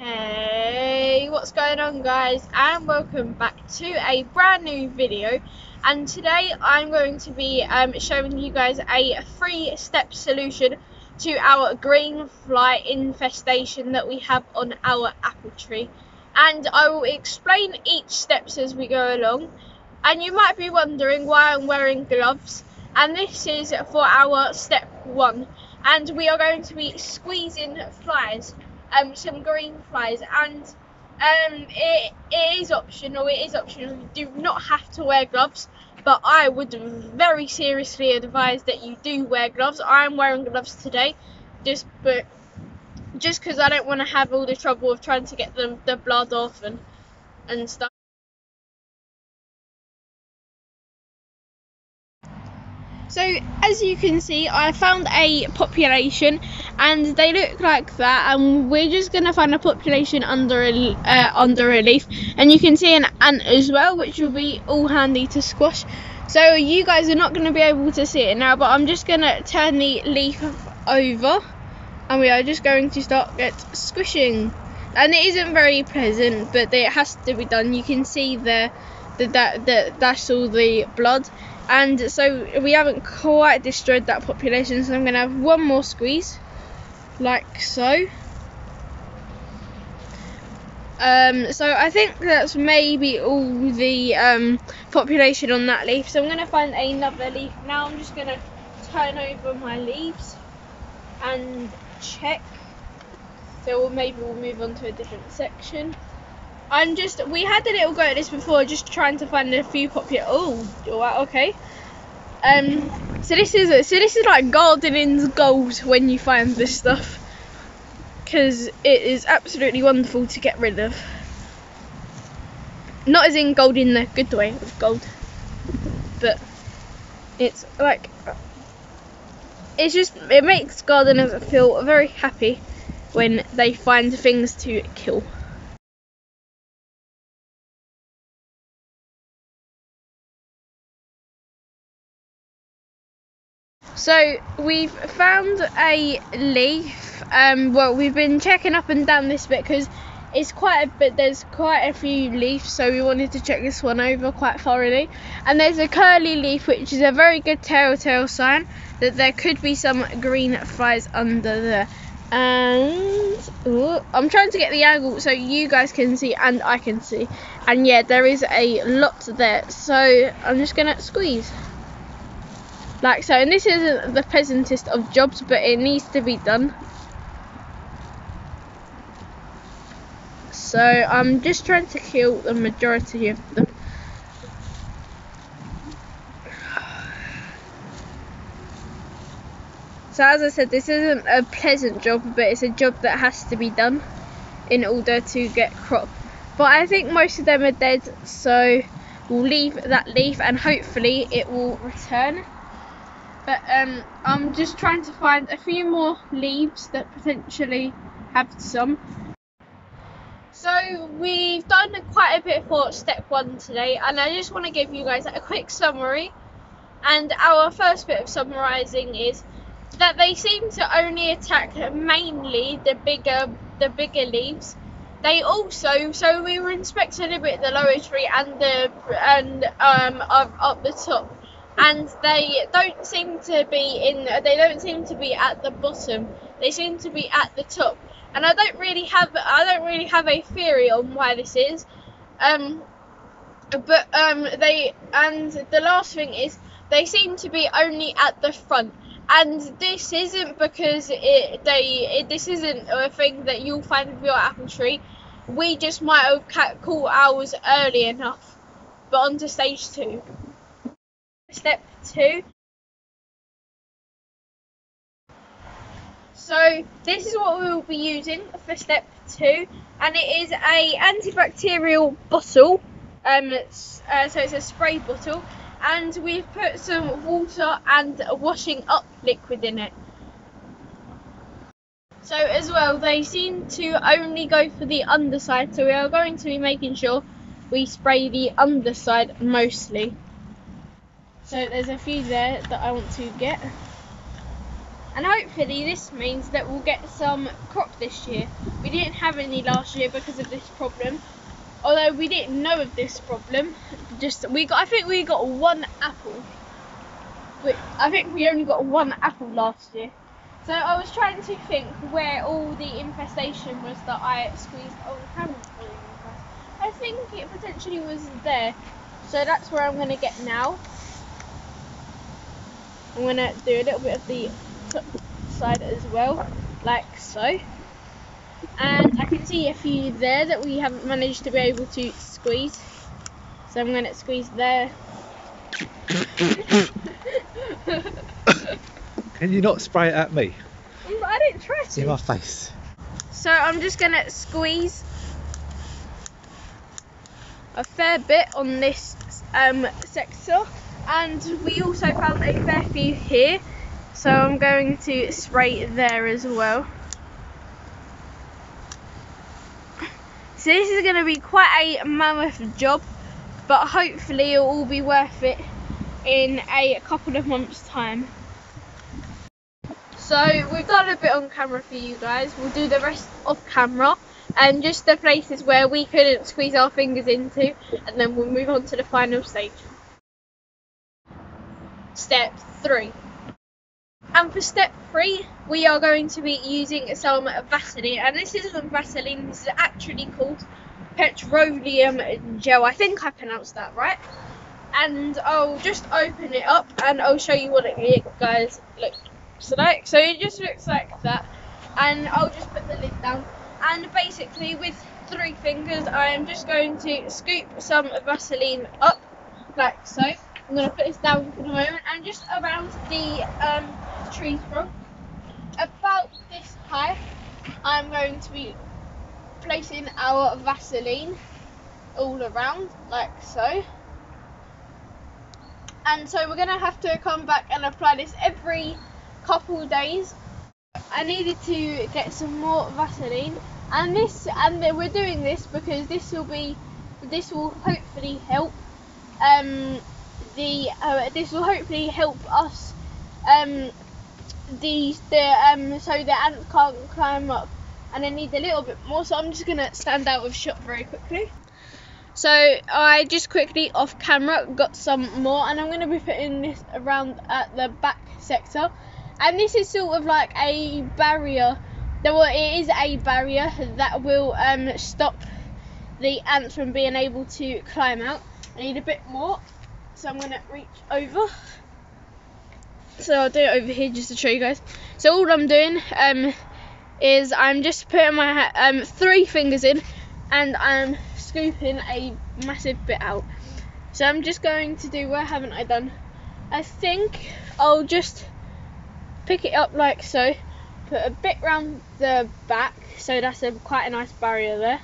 Hey, what's going on guys? And welcome back to a brand new video. And today I'm going to be um, showing you guys a three step solution to our green fly infestation that we have on our apple tree. And I will explain each steps as we go along. And you might be wondering why I'm wearing gloves. And this is for our step one. And we are going to be squeezing flies um, some green flies and um, it, it is optional it is optional. You do not have to wear gloves but I would very seriously advise that you do wear gloves. I am wearing gloves today just but just because I don't want to have all the trouble of trying to get the, the blood off and and stuff So as you can see, I found a population, and they look like that. And we're just gonna find a population under a uh, under a leaf, and you can see an ant as well, which will be all handy to squash. So you guys are not gonna be able to see it now, but I'm just gonna turn the leaf over, and we are just going to start get squishing. And it isn't very pleasant, but it has to be done. You can see the, the that that that's all the blood and so we haven't quite destroyed that population so I'm going to have one more squeeze like so. Um, so I think that's maybe all the um, population on that leaf. So I'm going to find another leaf. Now I'm just going to turn over my leaves and check. So maybe we'll move on to a different section I'm just we had a little go at this before, just trying to find a few popular. Oh, okay. Um, so this is so this is like gardening's gold when you find this stuff, because it is absolutely wonderful to get rid of. Not as in gold in the good way of gold, but it's like it's just it makes gardeners feel very happy when they find things to kill. So we've found a leaf. Um, well, we've been checking up and down this bit because it's quite a bit. There's quite a few leaves, so we wanted to check this one over quite thoroughly. And there's a curly leaf, which is a very good telltale sign that there could be some green flies under there. And ooh, I'm trying to get the angle so you guys can see and I can see. And yeah, there is a lot there. So I'm just gonna squeeze like so and this isn't the pleasantest of jobs but it needs to be done. So I'm just trying to kill the majority of them. So as I said this isn't a pleasant job but it's a job that has to be done in order to get crop. But I think most of them are dead so we'll leave that leaf and hopefully it will return but um, I'm just trying to find a few more leaves that potentially have some. So we've done quite a bit for step one today and I just want to give you guys a quick summary and our first bit of summarising is that they seem to only attack mainly the bigger the bigger leaves they also so we were inspecting a bit the lower tree and the and um up, up the top and they don't seem to be in they don't seem to be at the bottom. They seem to be at the top. And i don't really have i don't really have a theory on why this is. Um but um they and the last thing is they seem to be only at the front. And this isn't because it they it, this isn't a thing that you'll find with your apple tree. We just might have caught ours early enough but on to stage two step two. So this is what we will be using for step two, and it is a antibacterial bottle. Um, uh, so it's a spray bottle, and we've put some water and washing up liquid in it. So as well, they seem to only go for the underside, so we are going to be making sure we spray the underside mostly. So there's a few there that I want to get. and hopefully this means that we'll get some crop this year. We didn't have any last year because of this problem, although we didn't know of this problem. Just we got, I think we got one apple. But I think we only got one apple last year. So I was trying to think where all the infestation was that I squeezed on camera for. I think it potentially was there. So that's where I'm going to get now. I'm going to do a little bit of the top side as well, like so. And I can see a few there that we haven't managed to be able to squeeze. So I'm going to squeeze there. Can you not spray it at me? Mm, I didn't try See to. my face. So I'm just going to squeeze a fair bit on this um, sector. And we also found a fair few here. So I'm going to spray there as well. So this is going to be quite a mammoth job, but hopefully it will all be worth it in a couple of months' time. So we've done a bit on camera for you guys. We'll do the rest off camera and just the places where we couldn't squeeze our fingers into, and then we'll move on to the final stage. Step three. And for step three, we are going to be using some Vaseline, and this isn't Vaseline. This is actually called petroleum gel. I think I pronounced that right. And I'll just open it up, and I'll show you what it guys looks like. So it just looks like that, and I'll just put the lid down. And basically, with three fingers, I am just going to scoop some Vaseline up, like so. I'm going to put this down for the moment, and just around the um, tree trunk, about this high, I'm going to be placing our Vaseline all around, like so. And so we're going to have to come back and apply this every couple days. I needed to get some more Vaseline, and this, and we're doing this because this will be, this will hopefully help. Um, the uh, this will hopefully help us. Um, the the um so the ants can't climb up, and I need a little bit more. So I'm just gonna stand out of shot very quickly. So I just quickly off camera got some more, and I'm gonna be putting this around at the back sector and this is sort of like a barrier well it is a barrier that will um, stop the ants from being able to climb out I need a bit more so I'm going to reach over. So I'll do it over here just to show you guys. So all I'm doing um, is I'm just putting my um, three fingers in and I'm scooping a massive bit out. So I'm just going to do where haven't I done? I think I'll just pick it up like so, put a bit round the back, so that's a quite a nice barrier there,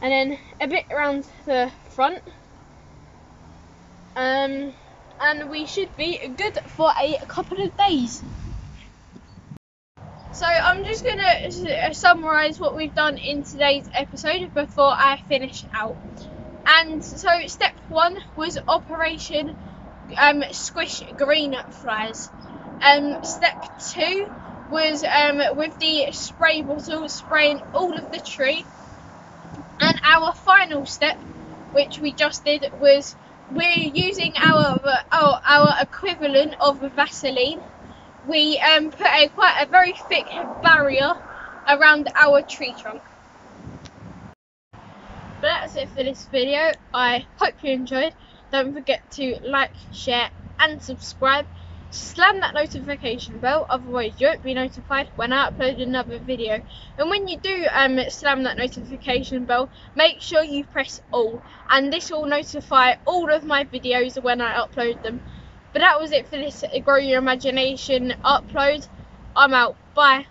and then a bit around the front, um, and we should be good for a couple of days. So I'm just gonna summarise what we've done in today's episode before I finish out. And so step one was Operation um, Squish Green Flies. Um, step two was um, with the spray bottle spraying all of the tree. And our final step, which we just did, was we're using our our, our equivalent of Vaseline. We um, put a quite a very thick barrier around our tree trunk. But that's it for this video. I hope you enjoyed. Don't forget to like, share, and subscribe slam that notification bell otherwise you won't be notified when I upload another video. And when you do um, slam that notification bell make sure you press all. And this will notify all of my videos when I upload them. But that was it for this grow your imagination upload. I'm out. Bye